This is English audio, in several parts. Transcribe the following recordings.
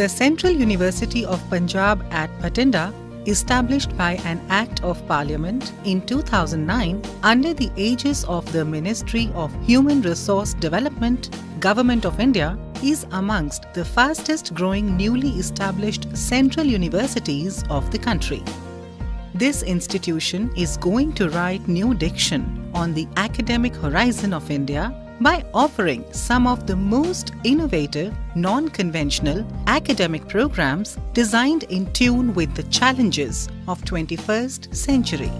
The Central University of Punjab at Bathinda, established by an Act of Parliament in 2009 under the aegis of the Ministry of Human Resource Development, Government of India, is amongst the fastest growing newly established central universities of the country. This institution is going to write new diction on the academic horizon of India by offering some of the most innovative, non conventional academic programs designed in tune with the challenges of 21st century.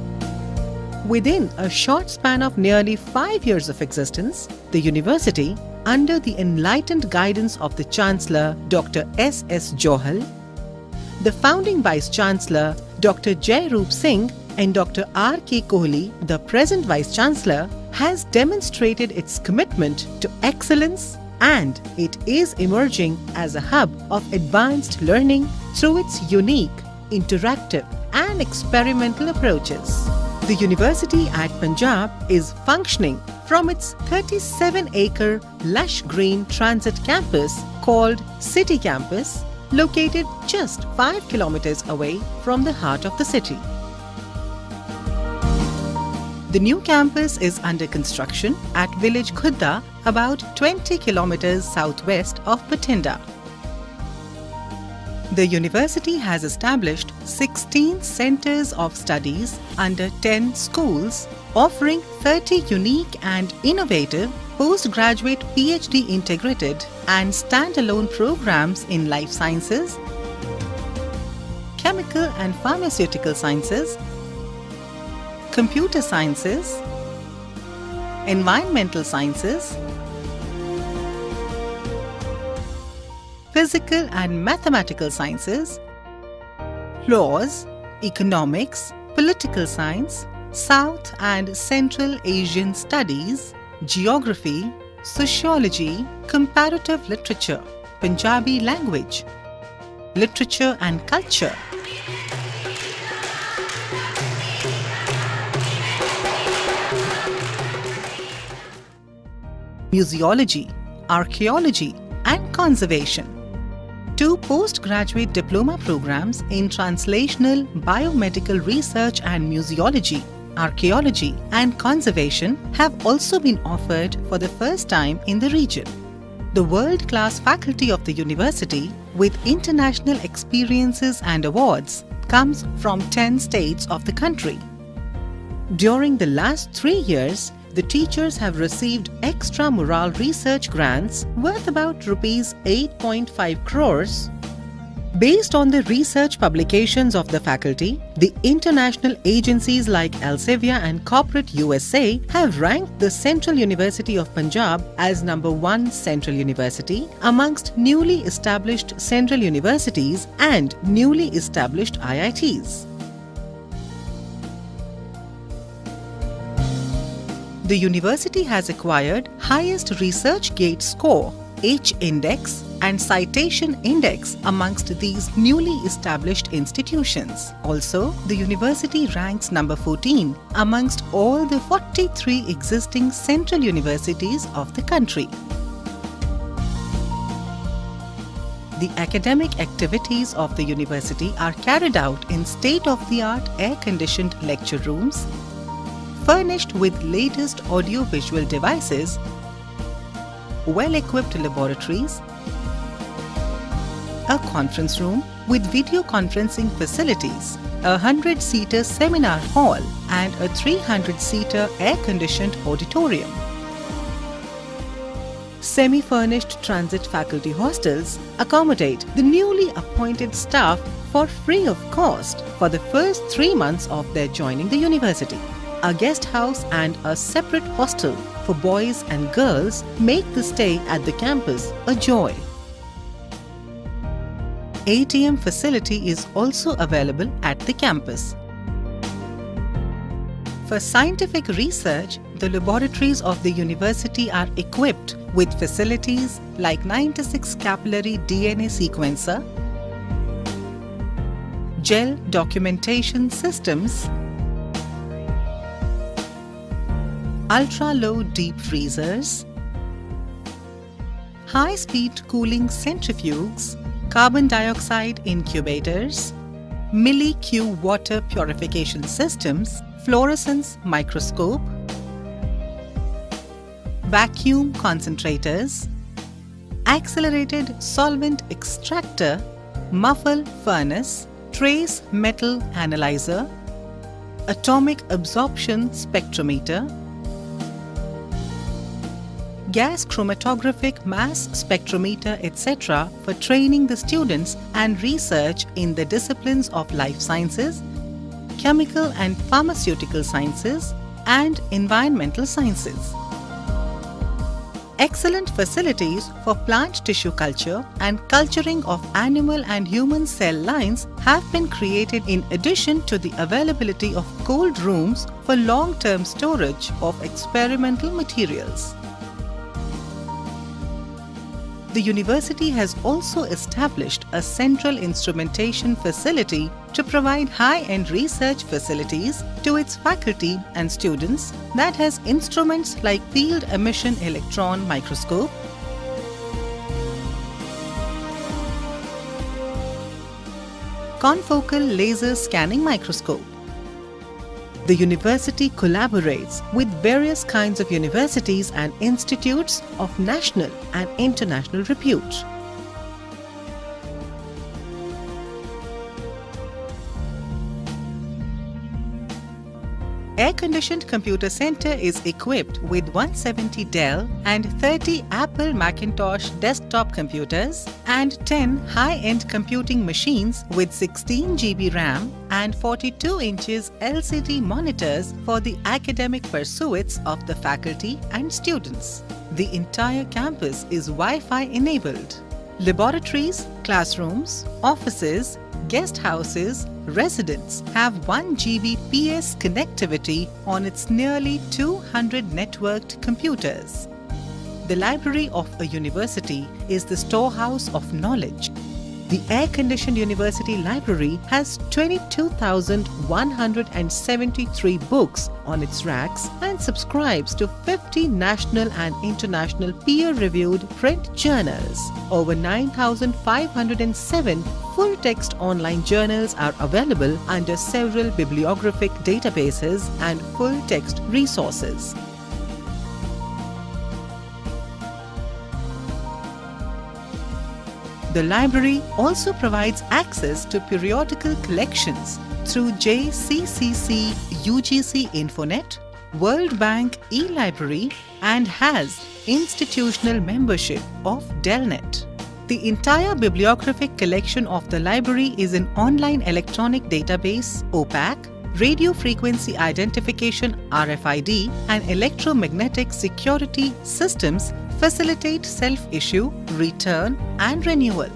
Within a short span of nearly 5 years of existence, the university under the enlightened guidance of the Chancellor Dr. S. S. Johal, the founding Vice Chancellor Dr. Jairoop Singh and Dr. R. K. Kohli, the present Vice Chancellor, has demonstrated its commitment to excellence and it is emerging as a hub of advanced learning through its unique, interactive, and experimental approaches. The university at Punjab is functioning from its 37 acre lush green transit campus called City Campus, located just 5 kilometers away from the heart of the city. The new campus is under construction at village Ghudda, about 20 kilometers southwest of Bathinda. The university has established 16 centers of studies under 10 schools, offering 30 unique and innovative postgraduate PhD integrated and standalone programs in life sciences, chemical and pharmaceutical sciences, computer sciences, environmental sciences, physical and mathematical sciences, laws, economics, political science, South and Central Asian studies, geography, sociology, comparative literature, Punjabi language, literature and culture. Museology, archaeology, and conservation. Two postgraduate diploma programs in translational biomedical research and museology archaeology, and conservation have also been offered for the first time in the region. The world class faculty of the university, with international experiences and awards, comes from 10 states of the country. During the last three years, the teachers have received extramural research grants worth about rupees 8.5 crores Based on the research publications of the faculty, the international agencies like Elsevier and Corporate USA have ranked the Central University of Punjab as number one central university amongst newly established central universities and newly established IITs. The university has acquired highest ResearchGate score H index and citation index amongst these newly established institutions. Also, the university ranks number 14 amongst all the 43 existing central universities of the country. The academic activities of the university are carried out in state-of-the-art air-conditioned lecture rooms, furnished with latest audio-visual devices, well-equipped laboratories, a conference room with video conferencing facilities, a 100-seater seminar hall and a 300-seater air-conditioned auditorium. Semi-furnished transit faculty hostels accommodate the newly appointed staff for free of cost for the first three months of their joining the university. A guest house and a separate hostel for boys and girls make the stay at the campus a joy. ATM facility is also available at the campus. For scientific research, the laboratories of the university are equipped with facilities like 96 capillary DNA sequencer, gel documentation systems, ultra-low deep freezers, high-speed cooling centrifuges, carbon dioxide incubators, milli-Q water purification systems, fluorescence microscope, vacuum concentrators, accelerated solvent extractor, muffle furnace, trace metal analyzer, atomic absorption spectrometer, gas chromatographic mass spectrometer etc. for training the students and research in the disciplines of life sciences, chemical and pharmaceutical sciences, and environmental sciences. Excellent facilities for plant tissue culture and culturing of animal and human cell lines have been created in addition to the availability of cold rooms for long-term storage of experimental materials. The university has also established a central instrumentation facility to provide high-end research facilities to its faculty and students that has instruments like field emission electron microscope, confocal laser scanning microscope, the university collaborates with various kinds of universities and institutes of national and international repute. Air-conditioned computer center is equipped with 170 Dell and 30 Apple Macintosh desktop computers and 10 high-end computing machines with 16 GB RAM and 42 inches LCD monitors for the academic pursuits of the faculty and students. The entire campus is Wi-Fi enabled. Laboratories, classrooms, offices, guest houses, residents have 1 Gbps connectivity on its nearly 200 networked computers. The library of a university is the storehouse of knowledge the air-conditioned university library has 22,173 books on its racks and subscribes to 50 national and international peer-reviewed print journals. Over 9,507 full-text online journals are available under several bibliographic databases and full-text resources. The library also provides access to periodical collections through JCCC UGC Infonet, World Bank eLibrary and has institutional membership of Delnet. The entire bibliographic collection of the library is an online electronic database OPAC, radio frequency identification RFID and electromagnetic security systems facilitate self-issue, return and renewal.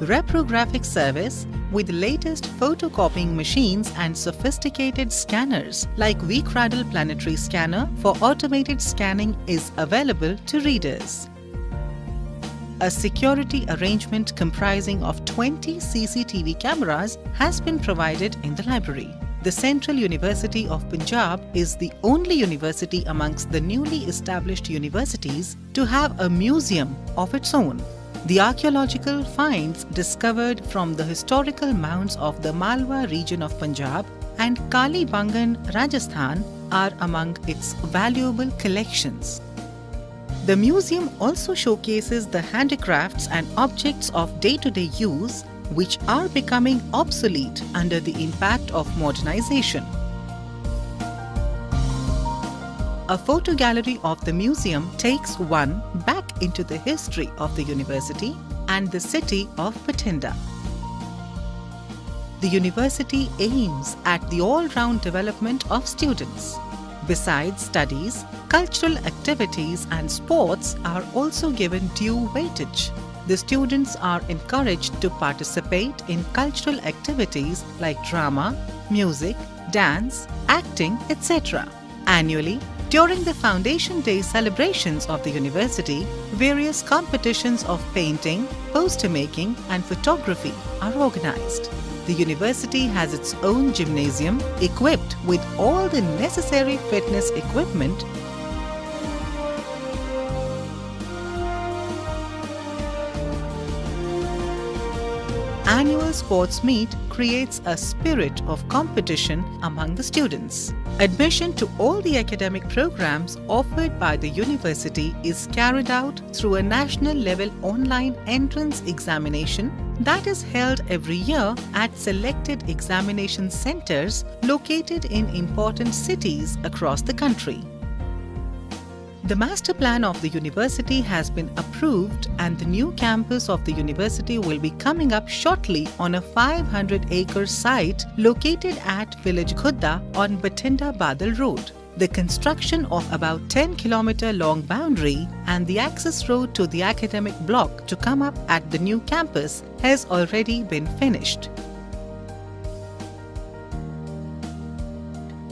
Reprographic service with latest photocopying machines and sophisticated scanners like vCradle Planetary Scanner for automated scanning is available to readers. A security arrangement comprising of 20 CCTV cameras has been provided in the library. The Central University of Punjab is the only university amongst the newly established universities to have a museum of its own. The archaeological finds discovered from the historical mounds of the Malwa region of Punjab and Kalibangan, Rajasthan are among its valuable collections. The museum also showcases the handicrafts and objects of day-to-day -day use which are becoming obsolete under the impact of modernization. A photo gallery of the museum takes one back into the history of the university and the city of Bathinda. The university aims at the all-round development of students. Besides studies, cultural activities and sports are also given due weightage the students are encouraged to participate in cultural activities like drama, music, dance, acting, etc. Annually, during the Foundation Day celebrations of the university, various competitions of painting, poster making and photography are organized. The university has its own gymnasium equipped with all the necessary fitness equipment annual sports meet creates a spirit of competition among the students. Admission to all the academic programs offered by the university is carried out through a national level online entrance examination that is held every year at selected examination centers located in important cities across the country. The master plan of the university has been approved and the new campus of the university will be coming up shortly on a 500 acre site located at village Ghudda on Bathinda Badal Road. The construction of about 10 kilometer long boundary and the access road to the academic block to come up at the new campus has already been finished.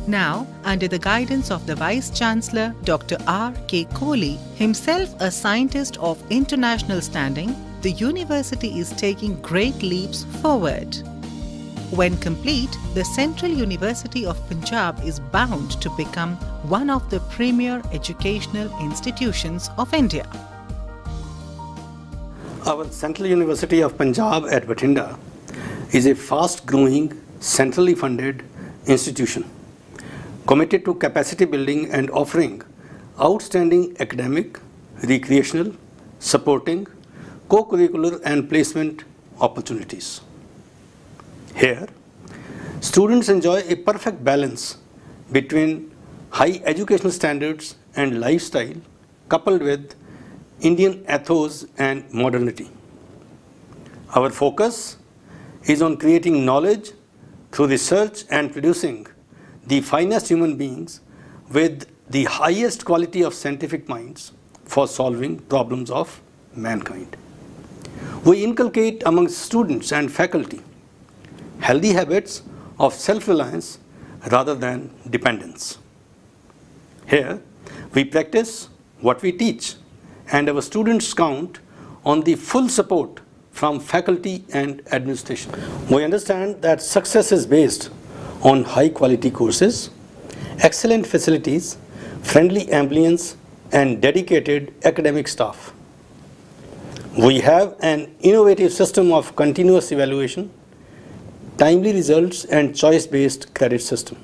Now, under the guidance of the Vice Chancellor Dr. R. K. Kohli, himself a scientist of international standing, the university is taking great leaps forward. When complete, the Central University of Punjab is bound to become one of the premier educational institutions of India. Our Central University of Punjab at Bathinda is a fast growing, centrally funded institution committed to capacity building and offering outstanding academic, recreational, supporting, co curricular, and placement opportunities. Here, students enjoy a perfect balance between high educational standards and lifestyle coupled with Indian ethos and modernity. Our focus is on creating knowledge through research and producing the finest human beings with the highest quality of scientific minds for solving problems of mankind. We inculcate among students and faculty healthy habits of self-reliance rather than dependence. Here, we practice what we teach and our students count on the full support from faculty and administration. We understand that success is based on high quality courses, excellent facilities, friendly ambience and dedicated academic staff. We have an innovative system of continuous evaluation timely results and choice-based credit system.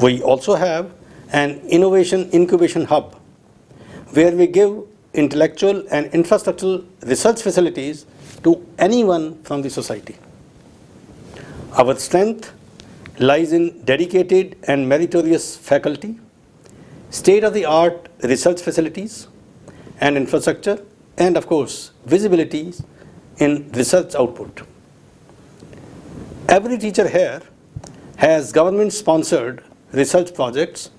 We also have an innovation incubation hub where we give intellectual and infrastructural research facilities to anyone from the society. Our strength lies in dedicated and meritorious faculty, state-of-the-art research facilities and infrastructure, and of course, visibility in research output. Every teacher here has government sponsored research projects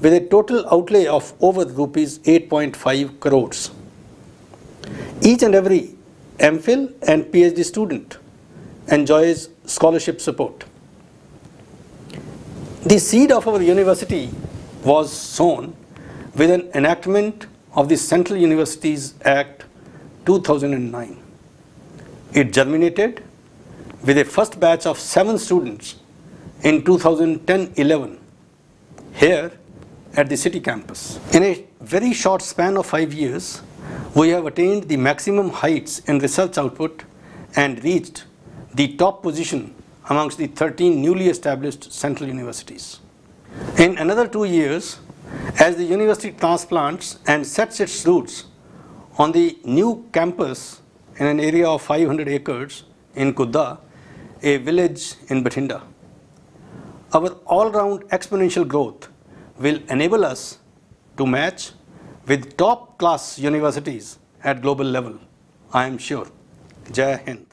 with a total outlay of over rupees 8.5 crores. Each and every MPhil and PhD student enjoys scholarship support. The seed of our university was sown with an enactment of the Central Universities Act 2009. It germinated with a first batch of seven students in 2010-11 here at the city campus. In a very short span of five years, we have attained the maximum heights in research output and reached the top position amongst the 13 newly established central universities. In another two years, as the university transplants and sets its roots on the new campus in an area of 500 acres in Ghudda, a village in Bathinda. Our all-round exponential growth will enable us to match with top class universities at global level. I am sure. Jai Hind.